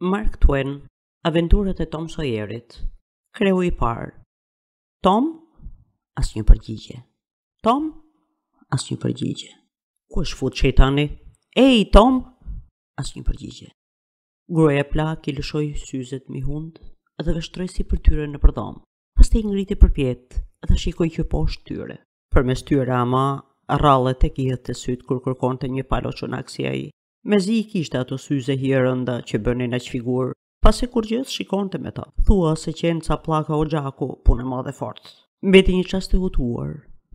Mark Twain, Aventurat e Tom Sawyerit, kreu i parë. Tom, asnjë përgjigje. Tom, asnjë përgjigje. Ku është fut shejtani? Ej, Tom, asnjë përgjigje. Gruaja plakë i lëshoi syzet mbi hundë dhe vështroi sipër tyre nëpër dhomë. Pastaj i ngriti përpjetë dhe shikoi që poshtë tyre. Përmes tyre ama, rrallë e tek i hidhte sytë kur kërkonte një palo çunak si ai. Mezi i kishte ato syze hijerënda që bënin aq figurë, pasi kurrgjë s'shikonte me to. Thua se qenë ca pllaka oxhaku, punë e madhe fort. Mbeti një çast e hutuar,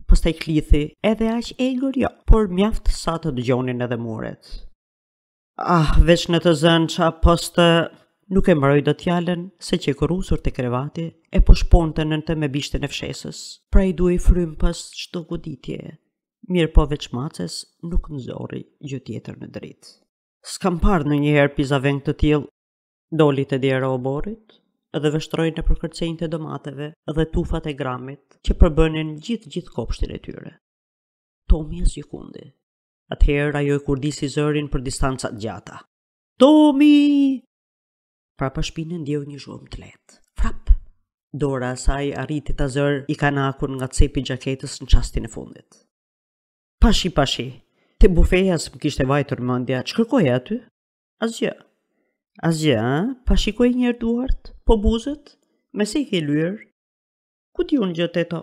pastaj klithi edhe aq egër jo, por mjaft sa të dëgjonin edhe muret. Ah, veç në të zënça, pastaj... Nuk e mbaroi dot fjalën se qe kërrusur te krevati e po shponte nën të me bishtin e fshesës, pra i duhej frymë pas çdo goditje, Mirëpo veç maces nuk nxori gjë tjetër në dritë. S'kam parë ndonjëherë pizaveng të tillë. Doli te dera e oborrit, dhe vështroi nëpër kërcenjtë e domateve dhe tufat e gramit që përbënin gjithë gjithë kopshtin e tyre. Tomi asgjëkundi. Atëherë ajo e kurdisi zërin për distanca të gjata. Tomi! Prapa shpine ndjeu një zhurmë të lehtë. Frap. Dora e saj arriti ta zërë ikanakun nga cepi i xhaketës në çastin e fundit. Pashi, pashi. Te bufeja s'më kishte vajtur mendja. Ç'kërkoje aty? Asgjë. Asgjë, ë? Pa shikoji njëherë duart, po buzët, me se i ke lyer. Ku di unë gjë, teto?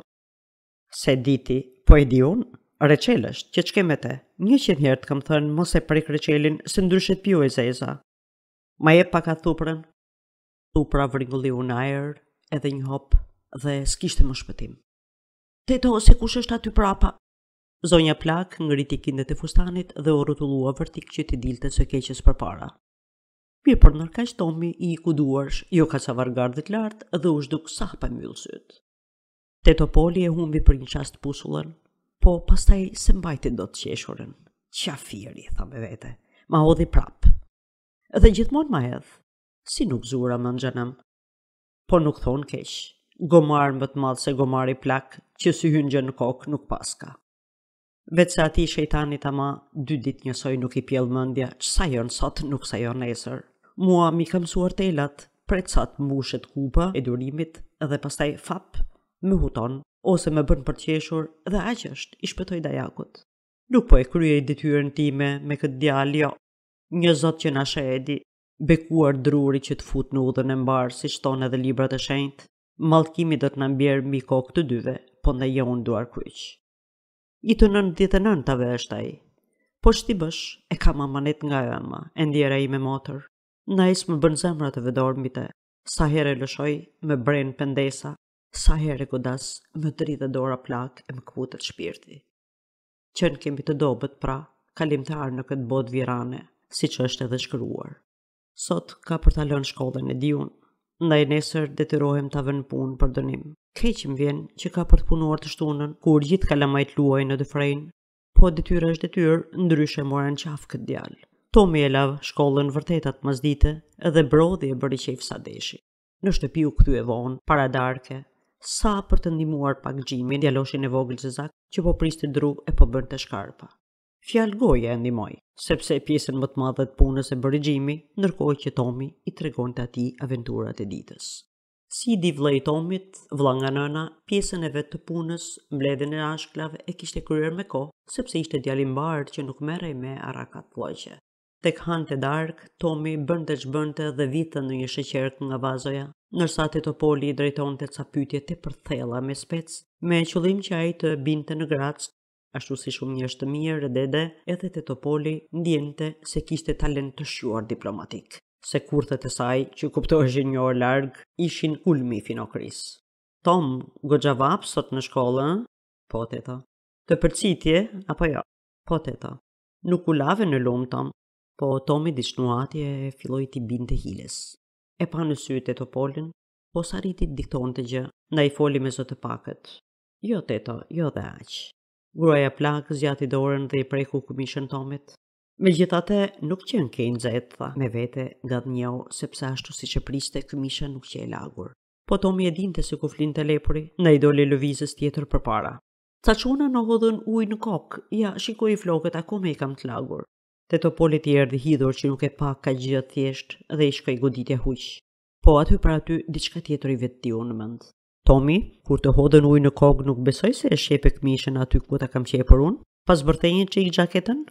S'e di ti, po e di unë, reçel është, që që ç'ke me të? Njëqind herë të kam thënë, mos e prek reçelin, se ndryshe të piu e zeza. Ma jep pak atë thuprën. Thupra vringëlliu në ajër edhe një hop dhe s'kishte më shpëtim. Teto se kush është aty prapa? Zonja plakë ngriti kindet e fustanit dhe u rrotullua vërtik që t'i dilte së keqes përpara. Mirëpo ndërkaq Tomi i iku duarsh, iu kacavar gardhit lart dhe u zhduk sa hap e mbyll sytë. Teto Poli e humbi për një çast pusullën, po pastaj s'e mbajti dot të qeshurën. Qafiri, tha me vete, ma hodhi prapë. Dhe gjithmonë ma hedh, si nuk zura mend xhanëm. Po nuk thonë keq, gomar më të madh se gomari plak, që s'i hyn gjë në kokë nuk paska. Veçse atij shejtanit ama, dy ditë njësoj nuk i pjell mendja, ç'sajon sot nuk sajon nesër. Mua m'i ka mësuar telat, pret sa të mbushet kupa e durimit dhe pastaj fap, më huton, ose më bën për qeshur dhe aq është, i shpëtoi dajakut. Nuk po e kryej detyrën time me këtë djalë, jo, Një Zot që na sheh e di, bekuar druri që të fut në udhën e mbarë, siç thonë edhe librat e shenjtë, mallkimi do të na bjerë mbi kokë të dyve, po ndenja unë duar kryq. I të nëntëdhjetë e nëntave është ai. Po ç'ti bësh, e kam amanet nga e ëma, e ndjera ime motër. Ndaj s'më bën zemra të vë dorë mbi të, sa herë e lëshoj, më bren pendesa, sa herë e godas, më dridhet dora plakë e më këputet shpirti. Qenkemi të dobët pra, kalimtarë në këtë botë virane, siç është edhe shkruar. Sot ka për ta lënë shkollën e di unë, ndaj nesër detyrohem ta vë në punë për dënim. Keq më vjen që ka për të punuar të shtunën, kur gjithë kalamajtë luajnë e dëfrejnë, po detyra është detyrë, ndryshe e marr në qafë këtë djalë. Tomi e la shkollën vërtet atë mbasdite edhe brodhi e bëri qejf sa deshi. Në shtëpi u kthye vonë, para darke, sa për të ndihmuar pak Xhimin, djaloshin e vogël zezak, që po priste dru e po bënte shkarpa. Fjalë goja e ndihmoi, sepse pjesën më të madhe të punës e bëri Xhimi, ndërkohë që Tomi i tregonte atij aventurat e ditës. Sidi, vëllai i Tomit, vëlla nga nëna, pjesën e vet të punës, mbledhjen e ashklave e kishte kryer me kohë, sepse ishte djalë i mbarë që nuk merrej me arrakatllëqe. Tek hante darkë, Tomi bënte ç'bënte dhe vidhte ndonjë sheqerkë nga vazoja, ndërsa teto Poli i drejtonte ca pyetje tepër të thella me spec, me qëllim që ai të binte në grackë, ashtu si shumë njerëz të mirë e dede, edhe teto Poli ndiente se kishte talent të shquar diplomatik, se kurthet e saj, që kuptoheshin një orë larg, ishin kulmi i finokërisë. Tom, goxha vapë sot në shkollë, ë? Po, teto. Të përcitje, apo jo? Po, teto. Nuk u lave në lumë, Tom. Po Tomi diç nuhati e filloi t'i binte hiles. E pa në sy teto Polin, po s'arriti të diktonte gjë, ndaj foli me zë të pakët. Jo, teto, jo dhe aq. Gruaja plakë zgjati dorën dhe i preku këmishën Tomit. Megjithatë, nuk qenke nxehtë, tha, me vete, ngadhënjeu, sepse ashtu siç e priste, këmisha nuk qe e lagur. Po Tomi e dinte se ku flinte lepuri, ndaj i doli lëvizjes tjetër përpara. Ca çuna na hodhën ujë në kokë, ja, shikoji flokët akoma i kam të lagur. Teto Polit i erdhi hidhur që nuk e pa kaq gjë të thjeshtë dhe i shkoi goditja huq. Po aty për aty, diçka tjetër i vetëtiu në mend. Tomi, kur të hodhën ujë në kokë nuk besoj se e shqepe këmishën aty ku ta kam qepur unë, pa zbërthe një çikë xhaketën?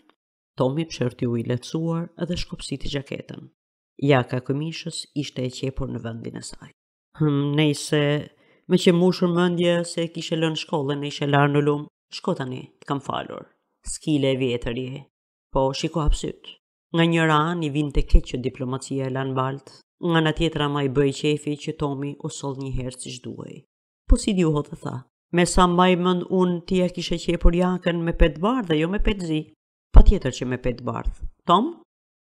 Tomi psherëtiu i lehtësuar dhe shkopsiti xhaketën. Jaka e këmishës ishte e qepur në vendin e saj. Hëm, nejse, më qe mbushur mendja se e kishe lënë shkollën e ishe larë në lumë, shko tani, të kam falur. Skile e vjetër je. Po, shiko hap sytë. Nga njëra anë i vinte keq që diplomacia e la në baltë, nga ana tjetër ama iu bë qejfi që Tomi u soll një herë siç duhej. Po Sidi u hodh e tha, me sa mbaj mend unë ti ia kishe qepur jakën me pe të bardhë dhe jo me pe të zi. Patjetër që me pe të bardhë. Tom?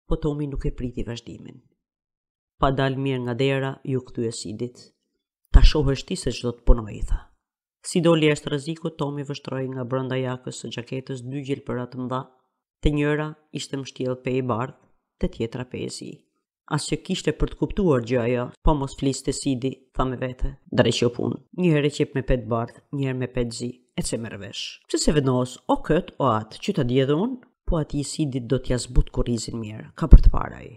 po Tomi nuk e priti vazhdimin. Pa dalë mirë nga dera, iu kthye Sidit. Ta shohësh ti se ç'do të punoj, i tha. Si doli jashtë rrezikut, Tomi vështroi nga brenda jakës së xhaketës dy gjilpëra të mëdha, te njëra ishte mbështjellë pe i bardhë, te tjetra pe i zi. As që kishte për të kuptuar gjë ajo, po mos fliste Sidi, tha me vete. Dreq o punë, një herë e qep me pe të bardhë, një herë me pe të zi, ec e merre vesh. Pse s'e vendos, o këtë, o atë, që ta di edhe unë, Po atij Sidit do t'ia zbut kurrizin mirë, ka për të parë ai.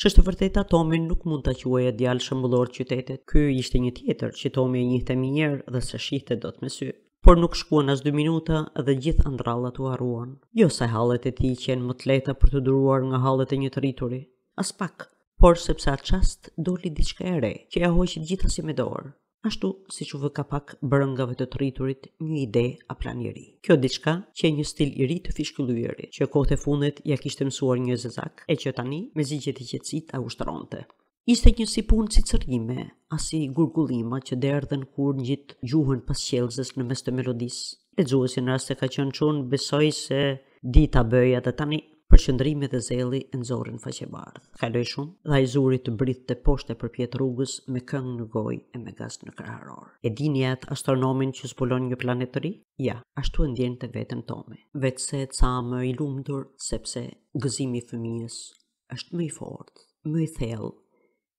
Ç'është e vërteta, Tomin nuk mund ta quaje djalë shembullor të qytetit. Ky ishte një tjetër që Tomi e njihte mirë dhe s'e shihte dot me sy. Por nuk shkuan as dy minuta dhe gjithë andrallat u harruan. Jo se hallet e tij qenë më të lehta për t'u duruar nga hallet e një të rrituri. Aspak, por sepse atë çast doli diçka e re, që ia hoqi të gjitha si me dorë. ashtu siç u vë kapak brengave të të rriturit një ide a plan i ri. Kjo diçka qe një stil i ri të fishkëllyeri, që kohët e fundit ia kishte mësuar një zezak, e që tani mezi gjeti qetësi ta ushtronte. Ishte një si punë cicërime, a si gurgullima që derdhen kur ngjit gjuhën pas qiellzës në mes të melodisë. Lexuesi në rast se ka qenë çun besoj se di ta bëjë edhe tani. Përqendrimi dhe zelli e nxorën faqebardhë. Kaloi shumë dhe ai zuri të bridhte poshtë e përpjetë rrugës me këngë në gojë e me gaz në kraharor. E dini atë astronomin që zbulon një planet të ri? Ja, ashtu e ndiente veten Tomi, veçse ca më i lumtur sepse gëzimi i fëmijës është më i fortë, më i thellë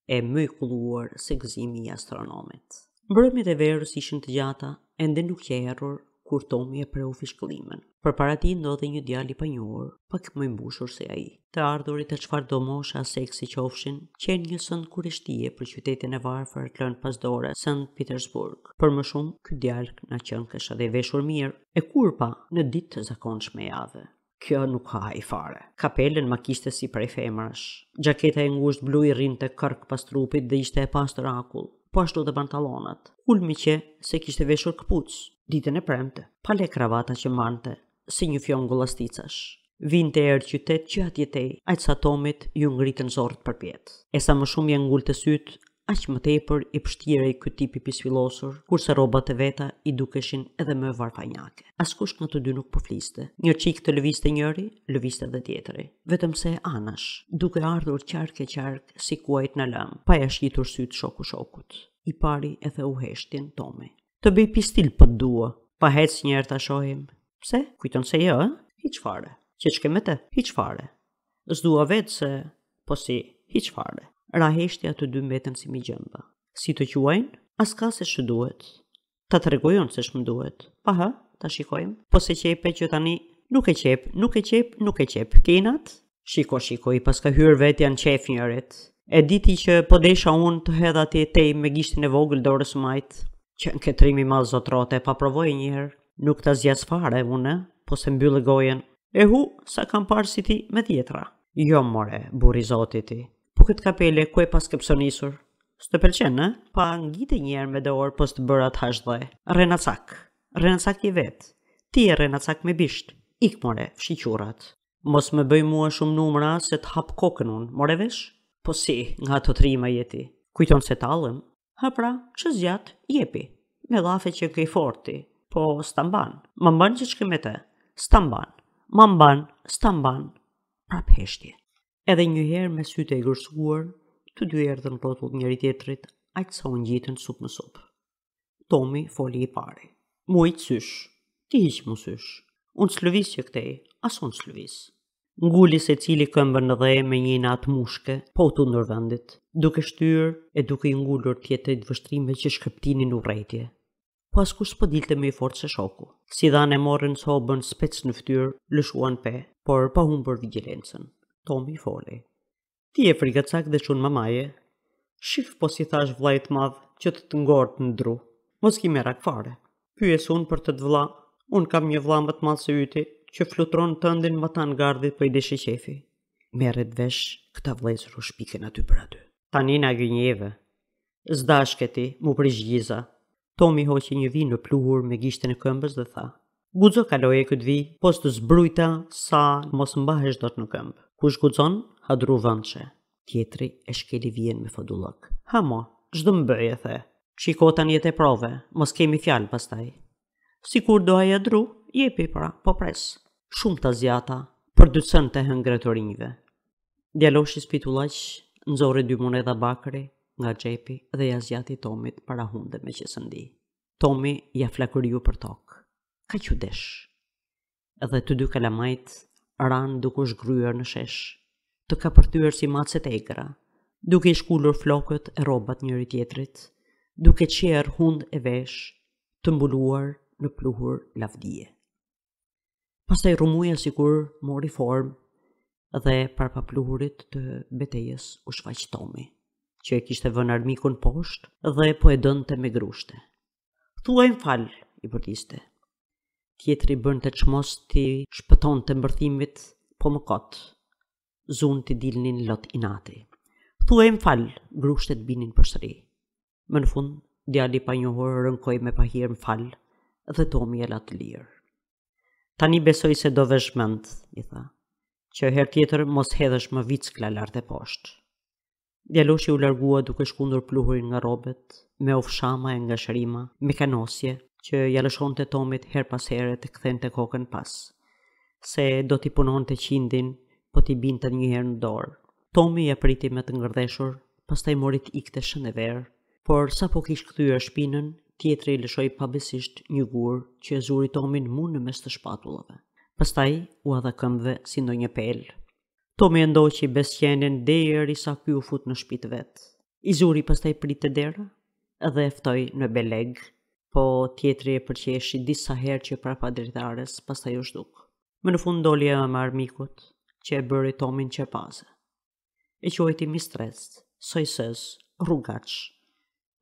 e më i kulluar se gëzimi i astronomit. Mbrëmjet e verës ishin të gjata, ende nuk qe errur kur Tomi e preu fishkëllimin. Përpara tij ndodhej një djalë i panjohur, pak më i mbushur se ai. Të ardhurit të çfarëdo moshe a seksi qofshin, qenë një send kureshtie për qytetin e varfër e të lënë pas dore, Sent Petersburg. Për më shumë, ky djalë na qenkësh edhe i veshur mirë, e kur pa, në ditë të zakonshme jave. Kjo nuk hahej fare. Kapelën ma kishte si prej femrash. Xhaketa e ngushtë blu i rrinte kërk pas trupit dhe ishte e pastër akull. Po ashtu dhe pantalonat. Kulmi qe se kishte veshur këpucë. Ditën e premte, pale kravata që mbante, si një fjongo llasticash. Vinte erë qytet që atje tej, aq sa Tomit iu ngritën zorrët përpjetë. E sa më shumë ia ngulte sytë, aq më tepër i pështirej ky tip i pispillosur, kurse rrobat e veta i dukeshin edhe më varfanjake. Askush nga të dy nuk po fliste. Një çik të lëvizte njëri, lëvizte edhe tjetri. Vetëm se anash, duke ardhur qark e qark si kuajt në lëmë, pa ia shqitur sytë shoku shokut. I pari e theu heshtjen Tomi. Të bëj pestil po të dua. Pa hec një herë ta shohim. Pse? Kujton se jo, ë? Hiç fare. Që ç'ke me të? Hiç fare. S'dua vetë se, po si, hiç fare. Ra heshtja. Të dy mbetën si mbi gjemba. Si të quajnë? A s'ka se ç'të duhet. Ta tregoj unë se ç'më duhet. Pa hë, ta shikojmë. Po s'e qepe që tani, nuk e qep, nuk e qep, nuk e qep. Ke inat? Shiko, shiko, i paska hyrë vetja në qejf njërit. E di ti që po desha unë të hedh atje tej me gishtin e vogël të dorës së majtë. Qenke trim i madh zotrote, pa provoje njëherë, nuk ta zgjas fare unë, po s'e mbylle gojën. Ehu, sa kam parë si ti me dhjetëra. Jo more, burri i zoti ti. Po këtë kapele ku e paske psonisur? S'të pëlqen, ë? Pa ngite njëherë me dorë po s'të bëra të hash dhe. Rrenacak. Rrenacak je vetë. Ti je rrenacak me bisht. Ik more, fshi qurrat. Mos më bëj mua shumë numra se të hap kokën unë, more vesh? Po si, nga ata trima je ti. Kujton se tallem? Hë pra, ç'e zgjat, jepi. Me llafe qenke i forti, po s'ta mban. Ma mban që ç'ke me të, s'ta mban. Ma mban, s'ta mban. Prapë heshtje. Edhe një herë me sytë e egërsuar, të dy erdhën rrotull njëri-tjetrit, aq sa u ngjitën sup më sup. Tomi foli i pari. M'u hiq sysh, ti hiqmu sysh. Unë s'lëviz që këtej, as unë s'lëviz. Nguli secili këmbën në dhe me një inat mushke, pa u tundur vendit, duke shtyrë e duke i ngulur tjetrit vështrime që shkreptinin urrejtje. Po askush s'po dilte më i fortë se shoku. Si dhanë e morën sa u bënë spec në fytyrë, lëshuan pe, por pa humbur vigjilencën. Tomi foli. Ti je frigacak dhe çun mamaje. Shif po s'i thashë vëllait të madh që të të ngordhë në dru. Mos ki merak fare. Pyes unë për tët vëlla. Unë kam një vëlla më të madh se yti që e fluturon tëndin matanë gardhit po i deshi qejfi. Merret vesh këta vëllezër u shpikën aty për aty. Tani na gënjeve. S'dashke ti, m'u prish gjiza. Tomi hoqi një vijë në pluhur me gishtin e këmbës dhe tha: Guxo kaloje këtë vijë, po s'të zbrujta sa mos mbahesh dot në këmbë. Kush guxon, ha dru vendçe. Tjetri e shkeli vijën me fodullëk. Hë mo, ç'do më bëje, the. Shiko tani e teprove, mos kemi fjalë pastaj. Sikur do haja dru, jepi pra, po pres. Shumë ta zgjata, për dy cent e hëngre turinjve. Djaloshi spitullaq nxori dy monedha bakri nga xhepi dhe ia zgjati Tomit para hunde me qesëndi. Tomi ia flakëriu për tokë. Kaq u desh dhe të dy kalamajtë ranë duke u zhgryer në shesh, të kapërthyer si macet e egra, duke i shkulur flokët e rrobat njëri-tjetrit, duke çjerrë hundë e veshë, të mbuluar në pluhur lavdie. Pastaj rrëmuja sikur mori formë dhe prapa pluhurit të betejës u shfaq Tomi, që e kishte vënë armikun poshtë dhe po e dëndte me grushte. Thuaj më fal, i bërtiste. Tjetri bënte çmos t'i shpëtonte mbërthimit, po më kot. Zunë t'i dilnin lot inati. Thuaj më fal, grushtet binin përsëri. Më në fund, djali i panjohur rënkoi me pahir më fal dhe Tomi e la të lirë. Tani besoj se do vësh mend, i tha, që herë tjetër mos hedhësh më vickla lart e poshtë. Djaloshi u largua duke shkundur pluhurin nga rrobet, me ofshama e ngashërima, me kanosje, që ia lëshonte Tomit herë pas here tek kthente kokën pas, se do t'i punonte qindin, po t'i binte njëherë në dorë. Tomi ia priti me të ngërdheshur, pastaj mori të ikte shend e verë, por sapo kish kthyer shpinën, tjetri i lëshoi pabesisht një gur që e zuri Tomin mu në mes të shpatullave. Pastaj ua dha këmbëve si ndonjë pelë. Tomi e ndoqi besëqenin derisa ky u fut në shpi të vet. I zuri pastaj pritë te dera dhe e ftoi në bejleg, po tjetri e përqeshi disa herë që prapa dritares, pastaj u zhduk. Më në fund doli e ëma e armikut, që e bëri Tomin qepaze. E quajti mistrec, sojsëz, rrugaç,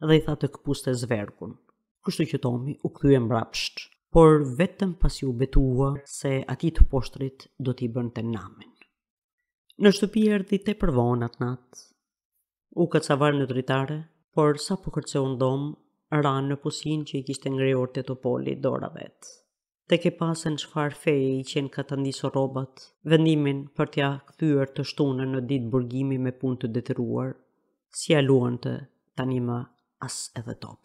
dhe i tha të këpuste zverkun. Kështu që Tomi u kthye mbrapsht, por vetëm pasi u betua se atij të poshtrit do t'i bënte namin. Në shtëpi erdhi tepër vonë atë natë. U kacavar në dritare, por sapo kërceu në dhomë, ra në pusinë që i kishte ngrehur teto Poli dora vetë. tek e pa se në çfarë feje i qenë katandisur rrobat, vendimin për t'ia kthyer të shtunën në ditë burgimi me punë të detyruar, s'ia luante tani më as edhe topi.